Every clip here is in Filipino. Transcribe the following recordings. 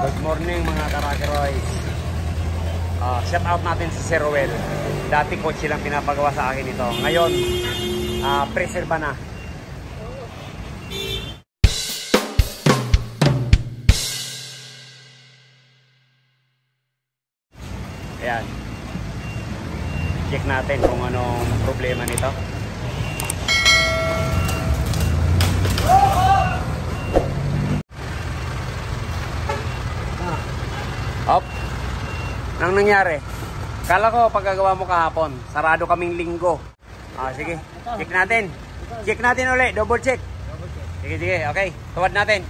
Good morning mga karakeroy. Uh, shout out natin si Sir. Dati coach lang pinapagawa sa akin ito. Ngayon, uh, preserva na. Ayan. Check natin kung anong problema nito. Nang nangyari? Kala ko pagkagawa mo kahapon, sarado kaming linggo. Ah, sige. Check natin. Check natin ulit, double check. Sige, sige. Okay, tuwad natin.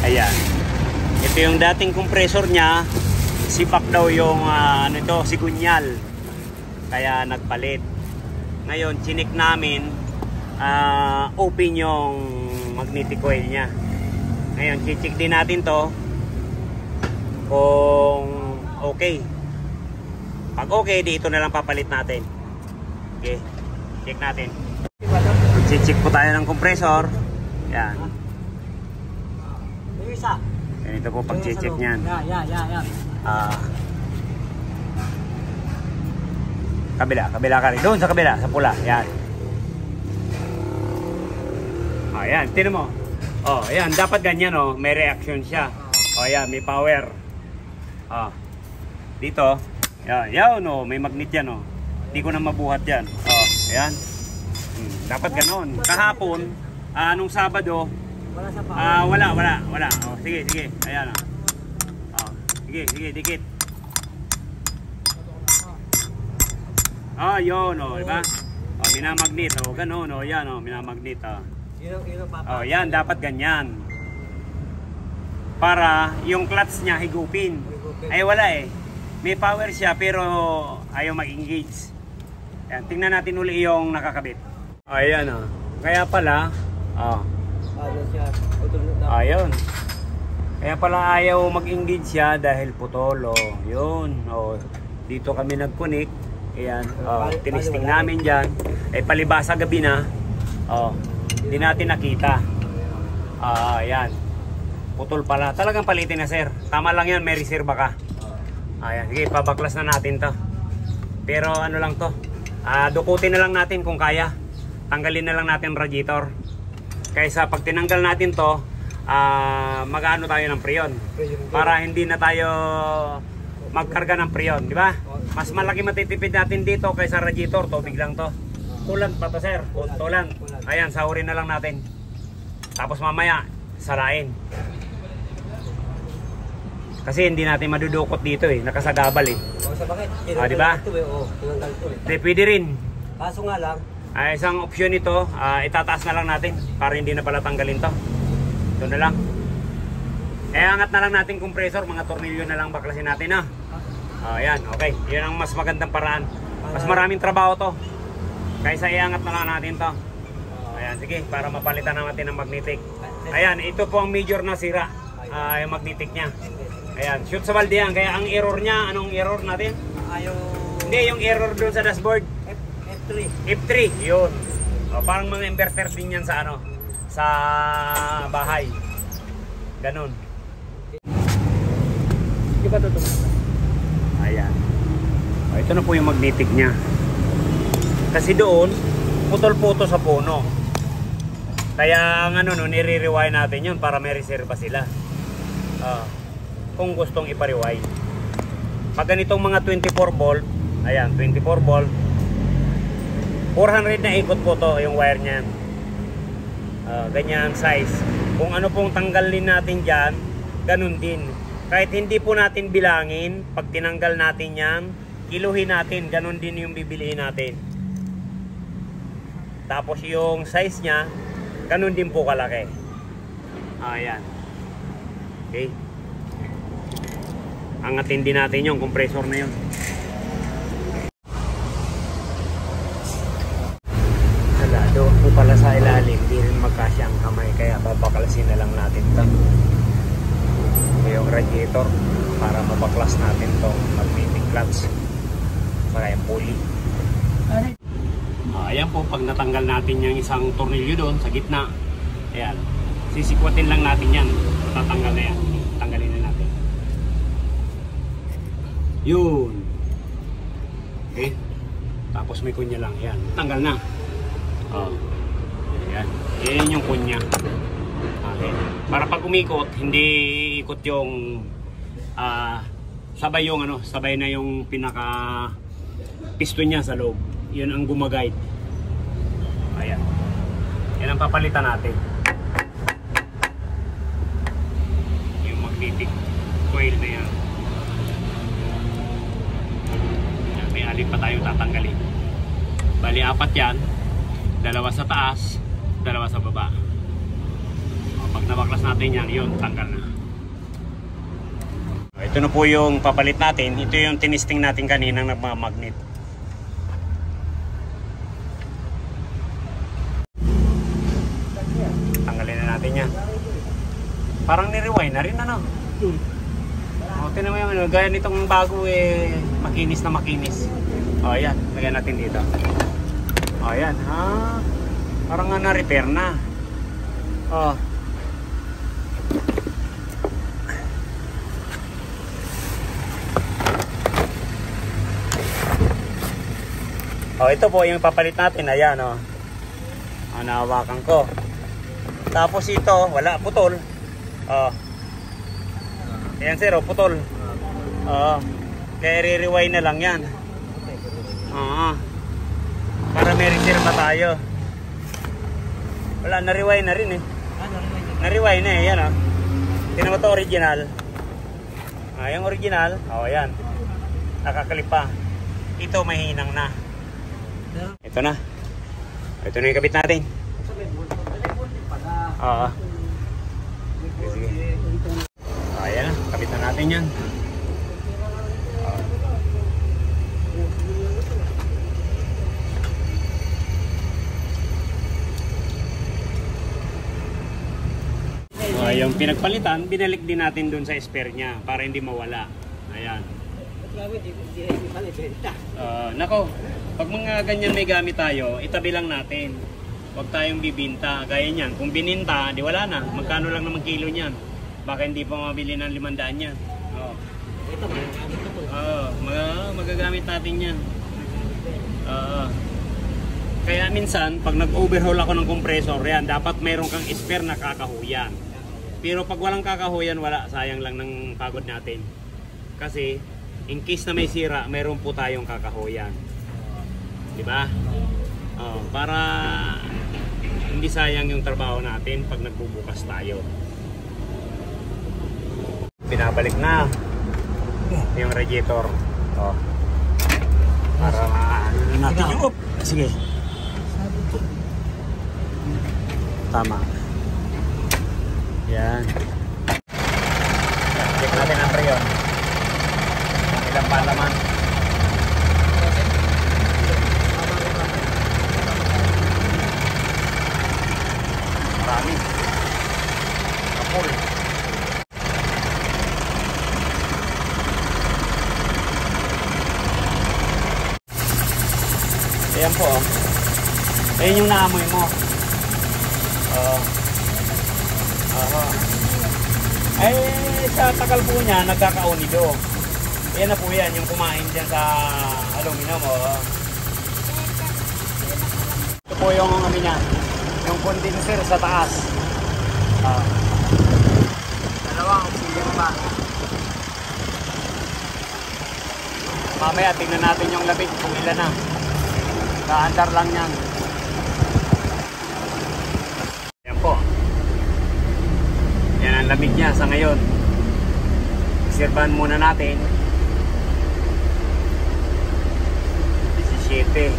Ayan. Ito yung dating compressor niya. Sipak daw yung uh, ano ito, sigunyal. Kaya nagpalit. Ngayon, chinik namin uh, open yung magnetic coil niya. Ngayon, chichik din natin to kung okay. Pag okay, dito na lang papalit natin. Okay. Check natin. Chichik po tayo ng compressor. Yan. Isa. Ganito po pag chichik niyan. Yeah, yeah, yeah, yeah. Ah. kabila, kabila ka rin. Doon sa kabila, sa pula. Yan. Ah, yan. Tinan mo. Oh, ayan. Dapat ganyan, oh. May reaction siya. Oh, ayan. May power. Ah. Dito. Yan. Yan, oh. May magnet yan, oh. Hindi ko na mabuhat yan. Oh, ayan. Hmm, dapat ganon. Kahapon, ah, nung Sabado, Wala sa pa. Ah, wala, wala, wala. Oh, sige, sige. Ayan oh. Oh, sige, sige, dikit. Ah, yun oh, di ba? Oh, minamagnet oh, ganun oh, yan oh, minamagnet oh. Yun ang, yun ang papa. Oh, yan dapat ganyan. Para yung clutch niya higupin. Ay wala eh. May power siya pero ayaw mag-engage. Yan, tingnan natin uli yung nakakabit. Oh, ayan oh. Kaya pala, oh. Ayun. Kaya pala ayaw mag-engage siya dahil putol. Oh, yun. Oh, dito kami nag-connect. Ayan. Oh, tinisting namin dyan. Eh, palibasa gabi na. Oh, hindi natin nakita. Ah, ayan. Putol pala. Talagang palitin na, sir. Tama lang yan, may reserva ka. Ayan, sige, pabaklas na natin to. Pero ano lang to, ah, dukutin na lang natin kung kaya. Tanggalin na lang natin radiator. Kaysa pag tinanggal natin to, ah, mag-ano tayo ng preyon. Para hindi na tayo magkarga ng preyon, di ba? Mas malaki matitipid natin dito kaysa radiator, tubig lang to. Tulan pa to sir, O, tulan. Ayan, sahurin na lang natin. Tapos mamaya, sarain. Kasi hindi natin madudukot dito eh, nakasagabal eh. O sa bakit? Ah, di ba? Ito eh, oh. Eh. Hindi, pwede rin. Kaso nga lang, Ah, isang option ito, ah, itataas na lang natin para hindi na pala tanggalin to. Ito na lang. Eh, angat na lang natin compressor, mga tornilyo na lang baklasin natin ha. Ah, ayan, okay. Yan ang mas magandang paraan. Mas maraming trabaho to. Kaysa iangat na lang natin to. Ayan, sige, para mapalitan natin ng magnetic. Ayan, ito po ang major na sira. Ah, yung magnetic niya. Ayan, shoot sa balde yan. Kaya ang error niya, anong error natin? ayaw... Hindi, yung error doon sa dashboard. F, F3. F3, yun. O, parang mga inverter din yan sa ano, sa bahay. Ganon. Di ba totoo? Ayan. O, ito na po yung magnetic niya. Kasi doon, putol-puto sa puno. Kaya ang ano nun, i-rewind natin yun para may reserva sila. Ah, kung gustong ipariwind. Pag ganitong mga 24 volt, ayan, 24 volt, 400 na ikot po to yung wire niyan. Ah, ganyan size. Kung ano pong tanggalin natin dyan, ganun din. Kahit hindi po natin bilangin, pag tinanggal natin yan, kiluhin natin, ganun din yung bibiliin natin. Tapos yung size niya, ganun din po kalaki. Ayan. Okay. Angatin din natin yung compressor na yun. Wala, doon po pala sa ilalim, di rin magkasya ang kamay, kaya babakalasin na lang natin ito. Yung radiator para mabaklas natin itong magnetic clutch. Saka yung pulley. Ah, ayan po, pag natanggal natin yung isang tornilyo doon sa gitna, ayan, Sisikwatin lang natin yan. Tatanggal na yan. Tanggalin na natin. Yun. Okay. Tapos may kunya lang. Yan. Tanggal na. Oh. Yan. Yan yung kunya. Okay. Para pag umikot, hindi ikot yung ah sabay yung ano, sabay na yung pinaka piston niya sa loob. Yun ang gumaguide. Ayan. Yan ang papalitan natin. Yung magnetic coil na yan. May alin pa tayo tatanggalin. Bali apat yan. Dalawa sa taas, dalawa sa baba. Pag nabaklas natin yan, yun, tanggal na. Ito na po yung papalit natin. Ito yung tinisting natin kanina ng mga magnet. Tanggalin na natin yan. Ni-rewind na rin ano. O, tinan yung ano, gaya nitong bago eh, makinis na makinis. O, ayan, lagyan natin dito. O, ayan, ha? Parang nga na-repair na. O. O, ito po yung papalit natin. Ayan, o. O, nahawakan ko. Tapos ito, wala, putol. O. Ayan, sir, o, putol. Oo. Kaya re-rewind na lang yan. Oo. Para may reserva tayo. Wala, na-rewind na rin eh. Ano? Na-rewind na eh, yan ah. Tingnan mo to original. Ah, yung original, oh yan. Nakakalip pa. Ito mahinang na. Pero, Ito na. Ito na yung kabit natin. Oo. May Sige, sige. voltage. Ayan na, kabit na natin yan. Ah. Ah, yung pinagpalitan, binalik din natin dun sa spare niya para hindi mawala. Ayan. Ah, nako, pag mga ganyan may gamit tayo, itabi lang natin. Huwag tayong bibinta. Gaya niyan, kung bininta, di wala na. Magkano lang naman kilo niyan? Baka hindi pa mabili ng limandaan yan. Oo. Ito, magagamit ko to. Oo, mag- magagamit natin yan. Oo. Kaya minsan, pag nag-overhaul ako ng compressor, yan, dapat mayroon kang spare na kakahuyan. Pero pag walang kakahuyan, wala. Sayang lang ng pagod natin. Kasi, in case na may sira, mayroon po tayong kakahuyan. Di ba? Oh, para hindi sayang yung trabaho natin pag nagbubukas tayo. Binabalik na yung radiator. Oh. Para natin yung up. Sige. Tama. Yan. Check natin ang rayon. Ilang palaman. Marami. Kapul. Ayan po. Oh. Ayan yung naamoy mo. Oo. Aha. Eh, sa tagal po niya, nagkakaunido. Ayan na po yan, yung kumain dyan sa aluminum. Oh. Ito po yung ano niya, yung condenser sa taas. Ah. Dalawang oxygen pa. Mamaya tingnan natin yung labig kung ilan na. Kaandar lang yan. Yan po. Yan ang lamig niya sa ngayon. Sirban muna natin. 17.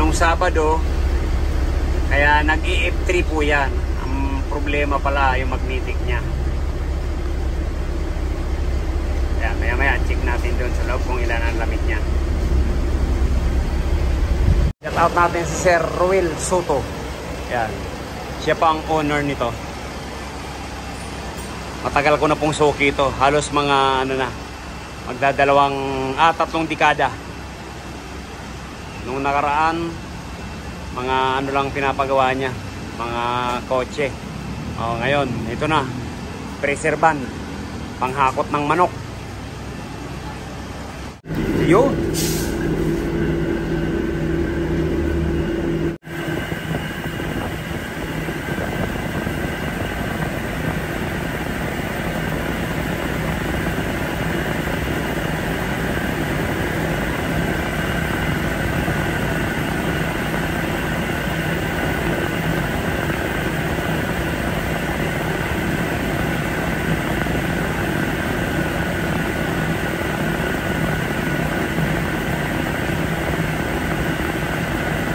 Nung Sabado, kaya nag-EF3 po yan. Ang problema pala yung magnetic niya. Kaya maya maya check natin doon sa loob kung ilan ang lamig niya. Shout out natin si Sir Ruel Soto. Yan. Siya pa ang owner nito. Matagal ko na pong suki ito. Halos mga ano na. Magdadalawang, ah, tatlong dekada. Nung nakaraan, mga ano lang pinapagawa niya. Mga kotse. Oh, ngayon, ito na. Preservan. Panghakot ng manok. Yun.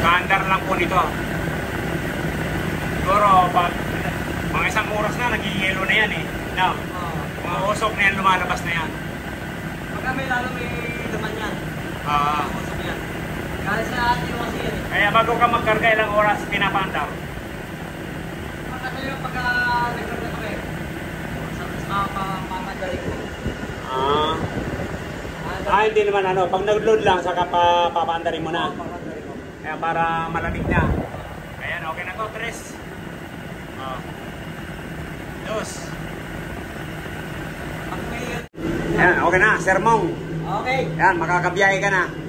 Kaandar lang po nito. Siguro, pag mga isang oras na, nag-yellow na yan eh. No, Oo. mga usok na yan, lumalabas na yan. Pagka may lalo may laman yan. Ah, Usap yan. Kahit sa atin yung kasi yan. eh. Kaya bago ka magkarga, ilang oras pinapaandar? Pagka tayo pagka nagkarga kami. Sa sa mamadali ko. Ah, Ah, hindi naman ano, pag nag-load lang, saka pa, papaandarin mo na. ko. Kaya para malamig na. Ayan, okay na ko, Tres. Oh. Dos. Ayan, okay na, Sir Mong. Okay. Yan, makakabiyahe ka na.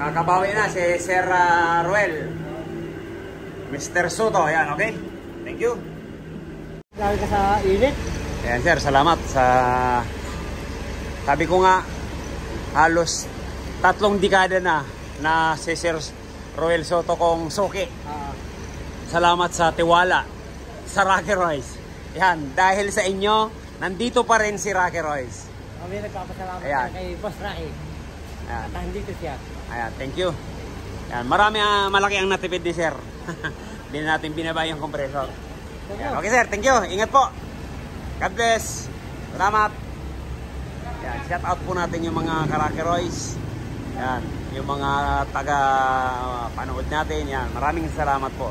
Kakabawi na si Sir ah, Ruel. Mr. Soto, ayan, okay? Thank you. Grabe ka sa init. Ayan, sir, salamat sa... Sabi ko nga, halos tatlong dekada na na si Sir Roel Soto kong suki. Ah, Salamat sa tiwala sa Rocky Royce. Yan, dahil sa inyo, nandito pa rin si Rocky Royce. kami nagpapasalamat Ayan. kay Boss Rocky. Ayan. At nandito siya. Ayan, thank you. Ayan, marami ah, malaki ang natipid ni sir. Hindi na natin binaba yung compressor. Ayan, okay sir, thank you. Ingat po. God bless. Salamat. Ayan, shout out po natin yung mga Karake Royce. Ayan, yung mga taga uh, panood natin. Yan, maraming salamat po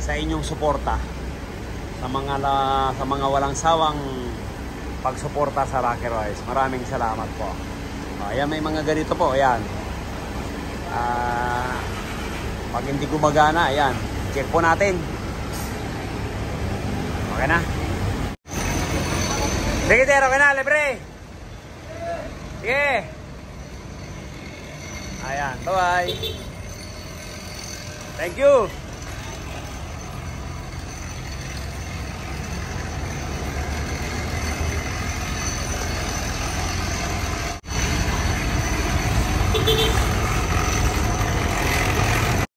sa inyong suporta. Sa mga la, sa mga walang sawang pagsuporta sa Rocky Royce. Maraming salamat po. Ayan, may mga ganito po. Ayan. Ah, pag hindi gumagana, ayan, check po natin. Okay na? Sir, okay na, libre. Sige. Ayan, bye-bye. Thank you.